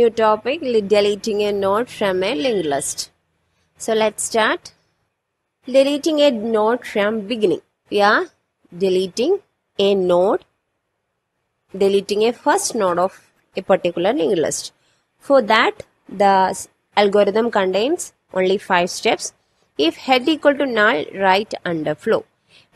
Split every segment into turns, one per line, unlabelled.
new topic deleting a node from a linked list. So let's start. Deleting a node from beginning. We are deleting a node deleting a first node of a particular linked list. For that the algorithm contains only five steps. If head equal to null write underflow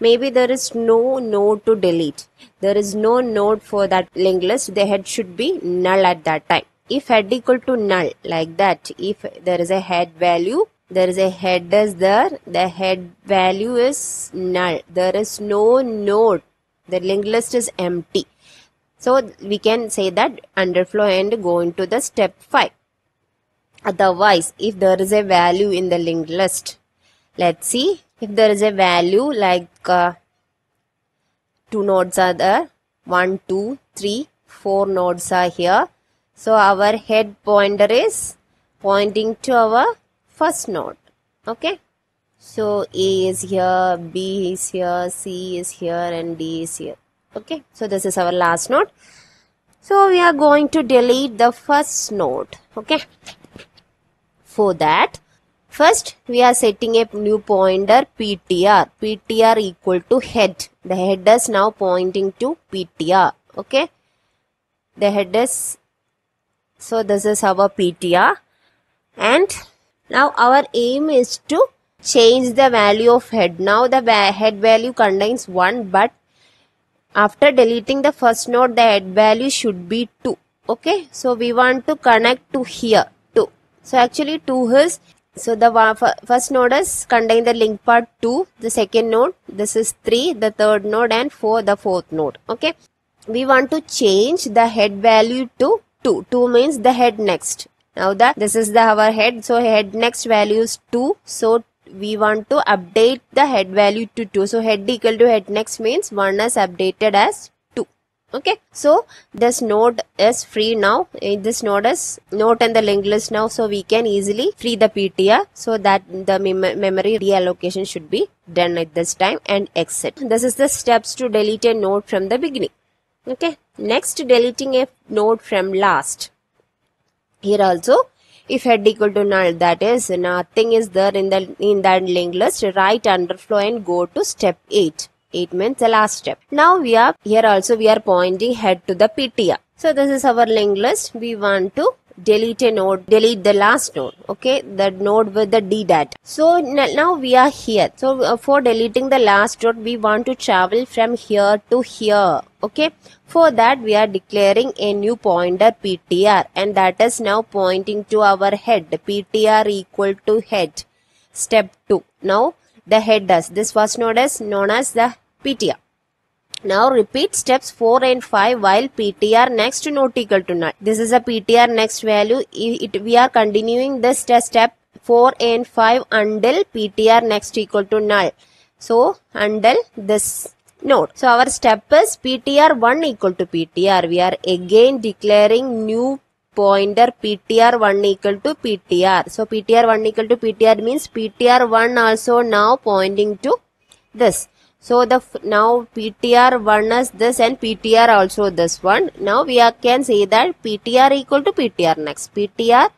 maybe there is no node to delete. There is no node for that linked list. The head should be null at that time if head equal to null like that if there is a head value there is a head there the head value is null. There is no node. The linked list is empty. So we can say that underflow and go into the step 5 otherwise if there is a value in the linked list let's see if there is a value like uh, two nodes are there one two three four nodes are here so our head pointer is pointing to our first node. Okay? So a is here b is here c is here and d is here. Okay? So this is our last node. So we are going to delete the first node. Okay? For that first we are setting a new pointer ptr ptr equal to head. The head is now pointing to ptr okay? The head is so this is our ptr and now our aim is to change the value of head. Now the head value contains 1 but after deleting the first node the head value should be 2 okay? So we want to connect to here 2 so actually 2 is so the first node is contain the link part 2 the second node this is 3 the third node and 4 the fourth node. Okay? We want to change the head value to 2 2 means the head next. Now that this is the our head so head next value is 2 so we want to update the head value to 2 so head equal to head next means 1 is updated as 2 okay? So this node is free now. Eh, this node is not in the linked list now so we can easily free the ptr so that the mem- memory reallocation should be done at this time and exit. This is the steps to delete a node from the beginning okay next deleting a node from last. Here also if head equal to null that is nothing is there in the in that linked list write underflow and go to step 8 8 means the last step. Now we are here also we are pointing head to the ptr so this is our linked list. We want to delete a node delete the last node okay? The node with the d data so now we are here. So uh, for deleting the last node we want to travel from here to here okay? For that we are declaring a new pointer ptr and that is now pointing to our head. Ptr equal to head. Step 2 now the head does. This first node is known as the ptr now repeat steps 4 and 5 while PTR next not equal to null. This is a PTR next value. It, we are continuing this te- step 4 and 5 until PTR next equal to null. So until this node. So our step is PTR 1 equal to PTR. We are again declaring new pointer PTR 1 equal to PTR. So PTR 1 equal to PTR means PTR 1 also now pointing to this. So the now PTR one is this and PTR also this one. Now we are, can say that PTR equal to PTR next. PTR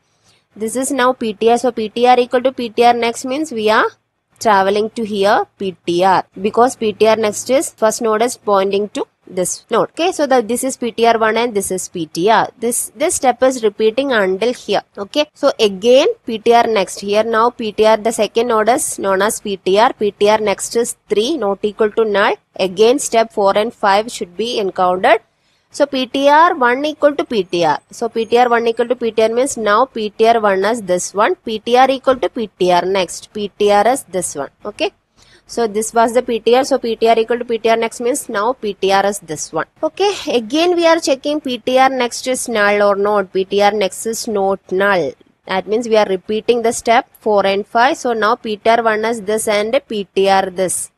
this is now PTR. So PTR equal to PTR next means we are traveling to here PTR because PTR next is first node is pointing to this node. Okay, so the this is PTR one and this is PTR. This this step is repeating until here. Okay, so again PTR next here now PTR the second node is known as PTR. PTR next is three not equal to null. Again step four and five should be encountered. So PTR 1 equal to PTR. So PTR 1 equal to PTR means now PTR 1 is this one. PTR equal to PTR next. PTR is this one. Okay. So this was the PTR. So PTR equal to PTR next means now PTR is this one. Okay. Again we are checking PTR next is null or not. PTR next is not null. That means we are repeating the step 4 and 5. So now PTR 1 is this and PTR this.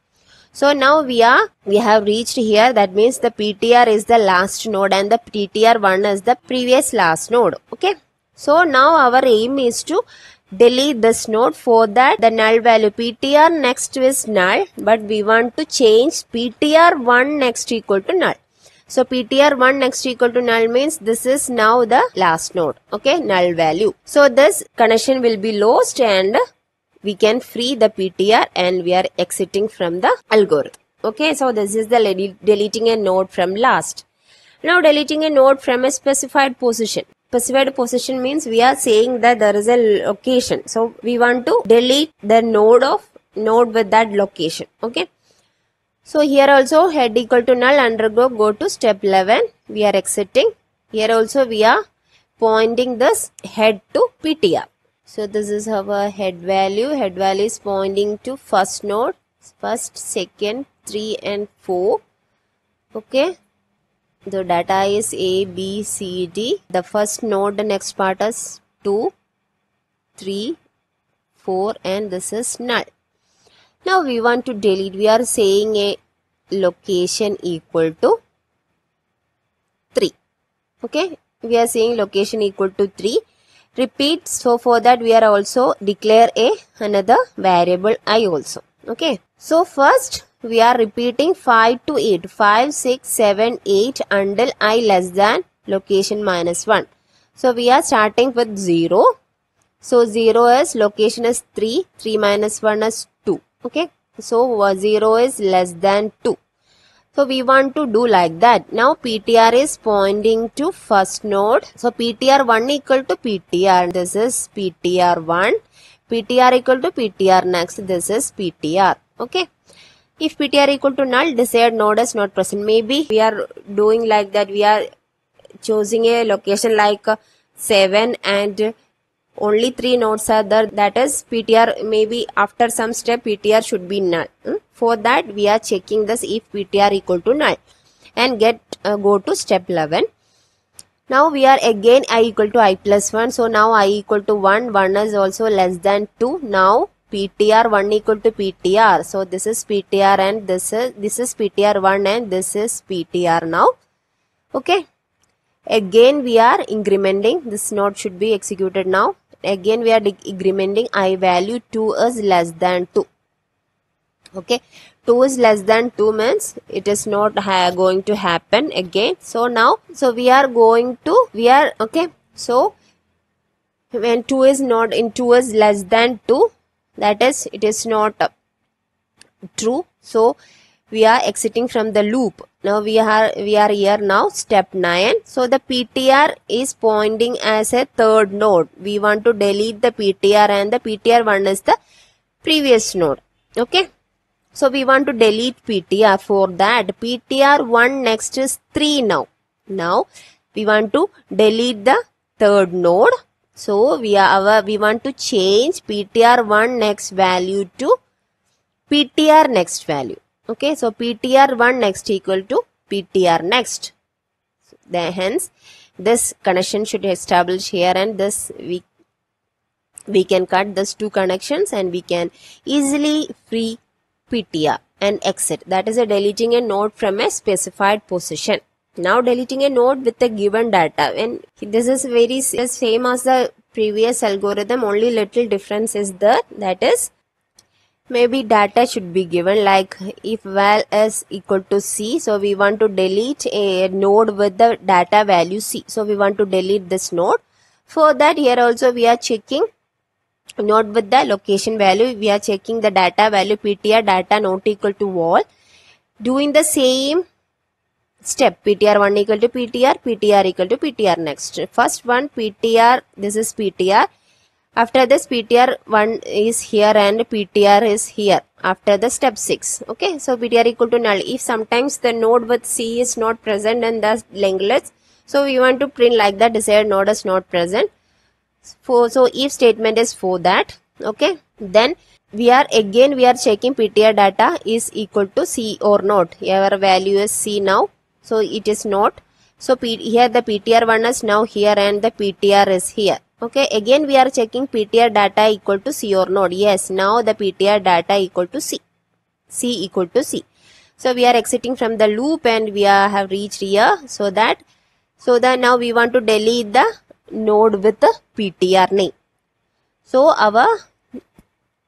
So now we are we have reached here that means the PTR is the last node and the PTR 1 is the previous last node okay so now our aim is to delete this node for that the null value PTR next is null but we want to change PTR 1 next equal to null So PTR1 next equal to null means this is now the last node. Okay, null value. So this connection will be lost and we can free the PTR and we are exiting from the algorithm. Okay, so this is the deleting a node from last. Now deleting a node from a specified position. Specified position means we are saying that there is a location. So we want to delete the node of node with that location. Okay. So here also head equal to null undergo go to step 11. We are exiting. Here also we are pointing this head to PTR. So this is our head value. Head value is pointing to first node, first, second, 3 and 4. Okay. The data is A, B, C, D. The first node, the next part is 2, 3, 4 and this is null. Now we want to delete. We are saying a location equal to 3. Okay. We are saying location equal to 3 repeat so for that we are also declare a another variable i also okay so first we are repeating 5 to 8 5 6 7 8 until i less than location minus 1 so we are starting with 0 so 0 is location is 3 3 minus 1 is 2 okay so 0 is less than 2 so we want to do like that. Now PTR is pointing to first node. So PTR 1 equal to PTR. This is PTR 1. PTR equal to PTR next. This is PTR. Okay. If PTR equal to null, desired node is not present. Maybe we are doing like that. We are choosing a location like 7 and only three nodes are there that is PTR maybe after some step PTR should be null. Hmm? For that we are checking this if PTR equal to null and get uh, go to step 11. Now we are again i equal to i plus 1. So now i equal to 1. 1 is also less than 2. Now PTR 1 equal to PTR. So this is PTR and this is this is PTR 1 and this is PTR now. Okay. Again we are incrementing. This node should be executed now again we are incrementing i value 2 is less than 2 okay 2 is less than 2 means it is not going to happen again so now so we are going to we are okay so when 2 is not in 2 is less than 2 that is it is not uh, true. So we are exiting from the loop. Now we are we are here now step 9 so the ptr is pointing as a third node. We want to delete the ptr and the ptr one is the previous node. Okay? So we want to delete ptr for that. Ptr one next is 3 now. Now we want to delete the third node so we are we want to change ptr one next value to ptr next value Okay, so PTR1 next equal to PTR next. then hence, this connection should establish here and this we we can cut these two connections and we can easily free PTR and exit. That is a deleting a node from a specified position. Now deleting a node with a given data. And this is very same as the previous algorithm. Only little difference is there. That is maybe data should be given like if val is equal to c so we want to delete a node with the data value c so we want to delete this node for that here also we are checking node with the location value we are checking the data value ptr data not equal to val doing the same step ptr1 equal to ptr ptr equal to ptr next first one ptr this is ptr after this PTR 1 is here and PTR is here after the step 6. Okay, so PTR equal to null. If sometimes the node with C is not present and thus linked list, so we want to print like that desired node is not present. For, so if statement is for that, okay, then we are again we are checking PTR data is equal to C or not. Our value is C now, so it is not. So P, here the PTR one is now here and the PTR is here. Okay? Again we are checking ptr data equal to c or not. Yes now the ptr data equal to c. C equal to c. So we are exiting from the loop and we are, have reached here. So that so that now we want to delete the node with the ptr name. So our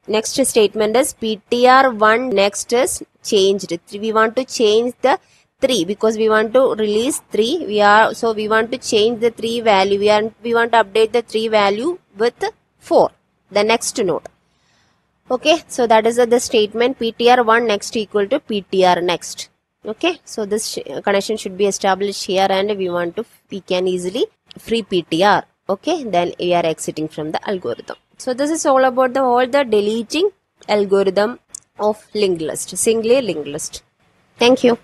next statement is ptr1 next is changed. We want to change the 3 because we want to release 3 we are so we want to change the 3 value we are we want to update the 3 value with 4 the next node. Okay so that is the statement ptr1 next equal to ptr next. Okay so this connection should be established here and we want to we can easily free ptr okay then we are exiting from the algorithm. So this is all about the all the deleting algorithm of linked list singly linked list. Thank you